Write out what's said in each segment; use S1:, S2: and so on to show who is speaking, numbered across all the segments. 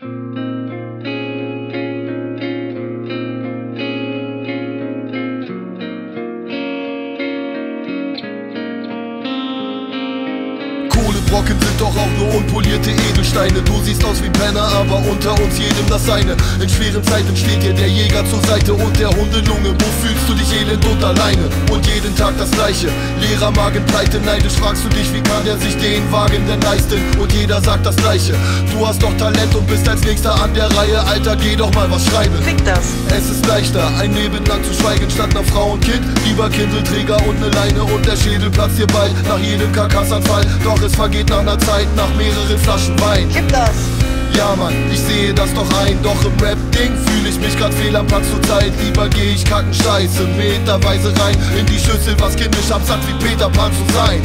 S1: Música Brocken sind doch auch nur unpolierte Edelsteine. Du siehst aus wie Penner, aber unter uns jedem das Seine. In schweren Zeiten steht dir der Jäger zur Seite und der Hundelunge. Wo fühlst du dich elend und alleine? Und jeden Tag das gleiche. Leerer Magen, Pleite, neidisch fragst du dich, wie kann der sich den Wagen denn leisten? Und jeder sagt das gleiche. Du hast doch Talent und bist als nächster an der Reihe. Alter, geh doch mal was schreiben.
S2: Fick das.
S1: Es ist leichter, ein Leben lang zu schweigen statt einer Frau und Kind. Lieber Kindelträger und ne Leine und der Schädel platzt dir bald Nach jedem Karkassanfall, doch es vergeht geht nach einer Zeit nach mehreren Flaschen Wein.
S2: Gib das!
S1: Ja Mann, ich sehe das doch ein, doch im Rap-Ding fühle ich mich grad fehl am Platz zur Zeit. Lieber geh ich kacken Scheiße meterweise rein in die Schüssel, was kindisch absatt wie Peter Pan zu sein.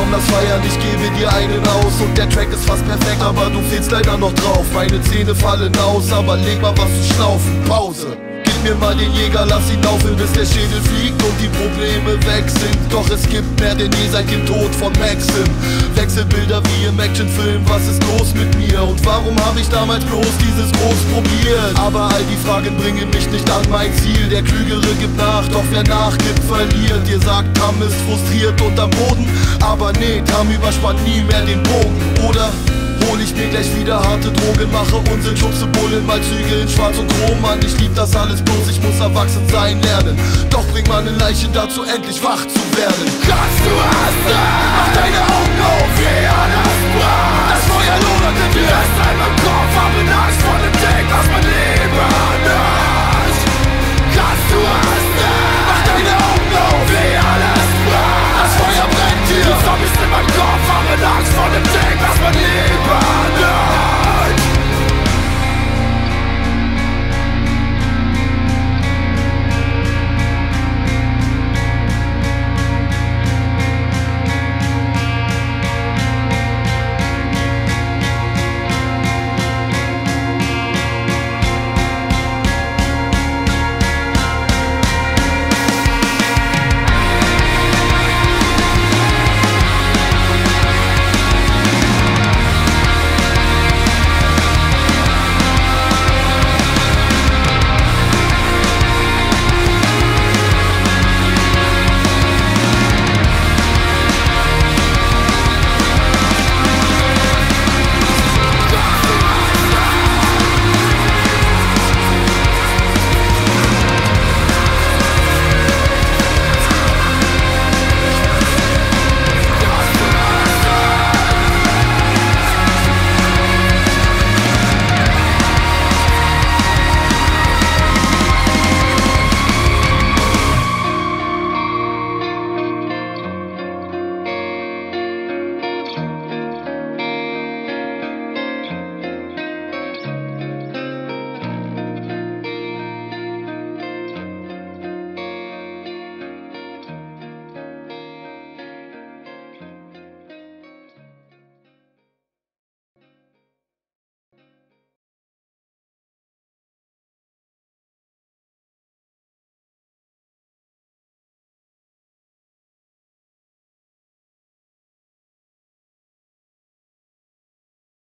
S1: Calm. feiern, ich gebe dir einen aus. Und der Track ist fast perfekt, aber du fehlst leider noch drauf. Meine Zähne fallen aus, aber leg mal was zu schnaufen. Pause mir mal den Jäger, lass ihn laufen, bis der Schädel fliegt und die Probleme weg sind. Doch es gibt mehr denn je seit dem Tod von Maxim. Wechselbilder wie im Actionfilm, was ist los mit mir? Und warum habe ich damals bloß dieses Groß probiert? Aber all die Fragen bringen mich nicht an mein Ziel. Der Klügere gibt nach, doch wer nachgibt, verliert. Ihr sagt, Tam ist frustriert und am Boden. Aber nee, Tam überspannt nie mehr den Bogen, gleich wieder harte Drogen, mache Unsinn, schubse Bullen, mal Züge in schwarz und chrom Mann, ich lieb das alles bloß, ich muss erwachsen sein lernen. Doch bring meine Leiche dazu, endlich wach zu werden. Kannst du hassen, mach deine Augen auf